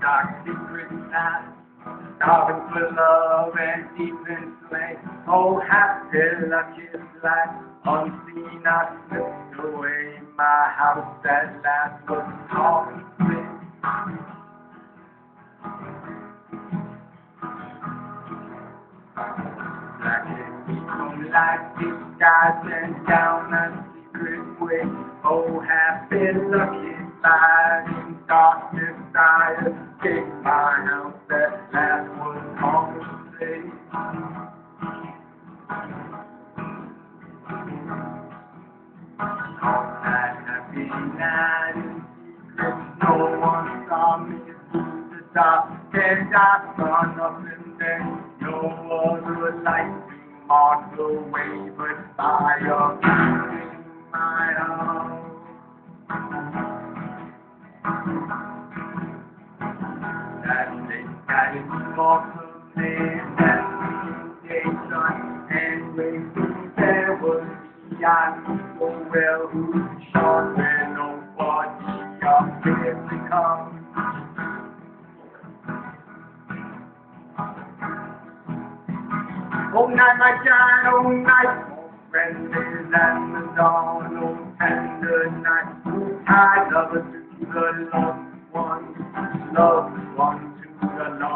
dark secret night. Starving for love and deep in flame. Oh, happy lucky life. Unseen, I slipped away. My house at last was haunted. Like a from light disguising down a secret way. Oh, happy lucky life. darkness I escaped my house that last one was haunted. On that happy night in secret, no one saw me through the dark, and I saw nothing then, no other light to mark the way but by fire in my heart. Oh night, my child, oh night, oh friendly and the dawn, oh tender night, oh tie lover to the loved one, loved one